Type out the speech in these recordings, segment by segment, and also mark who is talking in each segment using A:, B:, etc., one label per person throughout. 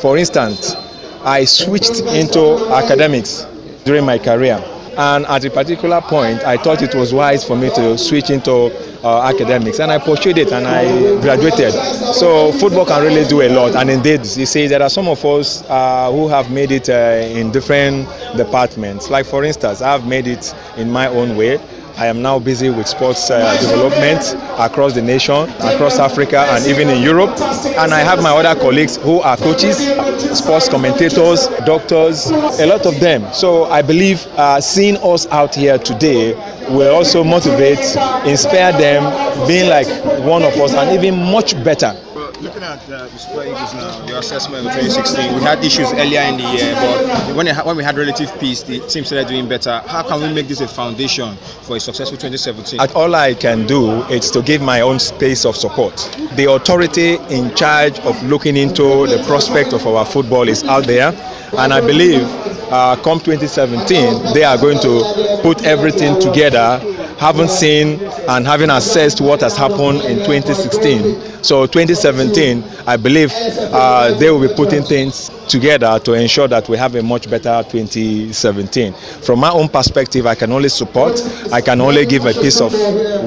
A: For instance, I switched into academics during my career. And at a particular point, I thought it was wise for me to switch into uh, academics, and I pursued it and I graduated. So football can really do a lot, and indeed, you see, there are some of us uh, who have made it uh, in different departments. Like for instance, I have made it in my own way. I am now busy with sports uh, development across the nation, across Africa, and even in Europe. And I have my other colleagues who are coaches, sports commentators, doctors, a lot of them. So I believe uh, seeing us out here today will also motivate, inspire them, being like one of us, and even much better
B: looking at uh, the Super Eagles now, your assessment of 2016, we had issues earlier in the year, but when, when we had relative peace, the team started doing better. How can we make this a foundation for a successful 2017?
A: All I can do is to give my own space of support. The authority in charge of looking into the prospect of our football is out there, and I believe uh, come 2017, they are going to put everything together having seen and having assessed what has happened in 2016. So 2017, I believe uh, they will be putting things together to ensure that we have a much better 2017. From my own perspective, I can only support, I can only give a piece of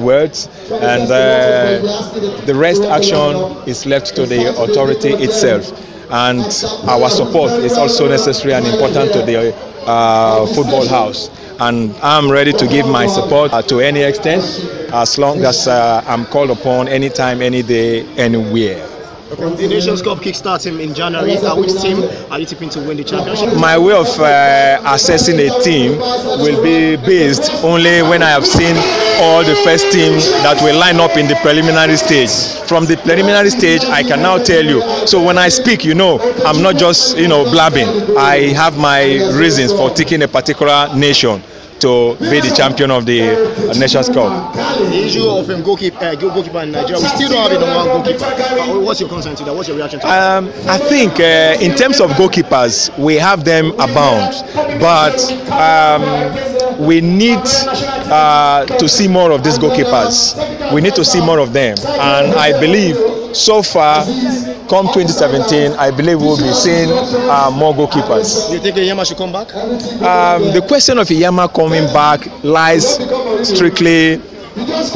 A: words, and uh, the rest action is left to the authority itself. And our support is also necessary and important to the uh, football house and I'm ready to give my support uh, to any extent as long as uh, I'm called upon anytime, any day, anywhere.
C: Okay. The Nations Cup kickstarts in January. Uh, which team are you tipping to win the championship?
A: My way of uh, assessing a team will be based only when I have seen all the first teams that will line up in the preliminary stage. From the preliminary stage, I can now tell you. So when I speak, you know, I'm not just you know blabbing. I have my reasons for taking a particular nation to be the champion of the Nations Cup.
C: The issue of um, goalkeeper, uh, goalkeeper in Nigeria, we still don't have a number one goalkeeper. Uh, what's your concern to that? What's your reaction to that?
A: Um, I think uh, in terms of goalkeepers, we have them abound, but um, we need uh, to see more of these goalkeepers. We need to see more of them, and I believe so far come 2017, I believe we'll be seeing uh, more goalkeepers.
C: Do you think Enyeama should come back?
A: Um, the question of Enyeama coming back lies strictly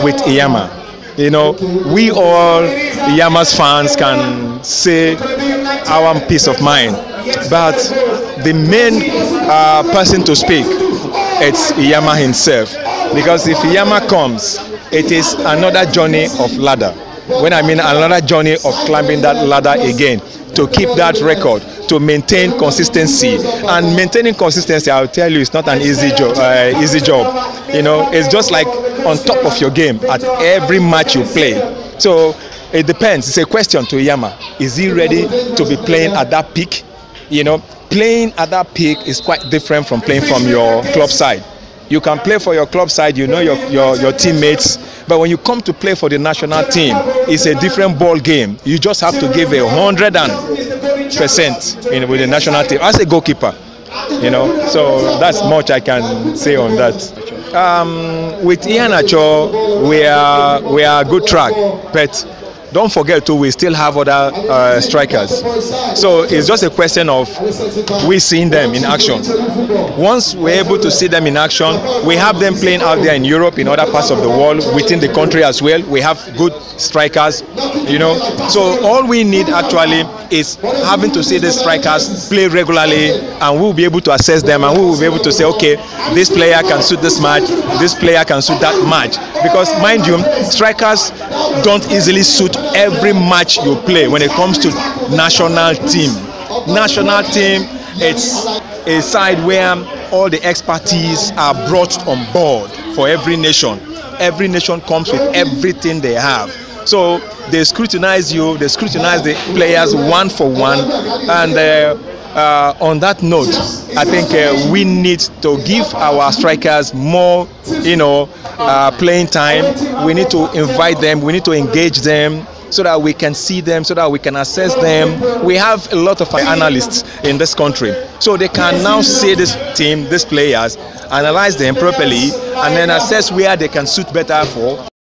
A: with Enyeama. You know, we all Enyeama's fans can say our peace of mind, but the main uh, person to speak it's Enyeama himself. Because if Enyeama comes, it is another journey of ladder when I mean another journey of climbing that ladder again to keep that record to maintain consistency. And maintaining consistency i'll tell you it's not an easy job uh, easy job. You know it's just like on top of your game at every match you play. So it depends. It's a question to yama. Is he ready to be playing at that peak? You know playing at that peak is quite different from playing from your club side you can play for your club side you know your, your, your teammates. But when you come to play for the national team it's a different ball game. You just have to give a hundred and percent in with the national team as a goalkeeper you know? So that's much i can say on that. Um, with ian acho we are we are good track but don't forget too we still have other uh, strikers. So it's just a question of we seeing them in action. Once we're able to see them in action we have them playing out there in europe in other parts of the world within the country as well. We have good strikers you know. So all we need actually is having to see the strikers play regularly and we'll be able to assess them and we will be able to say okay this player can suit this match this player can suit that match. Because mind you strikers don't easily suit every match you play when it comes to national team national team it's a side where all the expertise are brought on board for every nation every nation comes with everything they have so they scrutinize you they scrutinize the players one for one and uh, uh, on that note, I think uh, we need to give our strikers more, you know, uh, playing time. We need to invite them. We need to engage them so that we can see them, so that we can assess them. We have a lot of analysts in this country, so they can now see this team, these players, analyze them properly, and then assess where they can suit better for.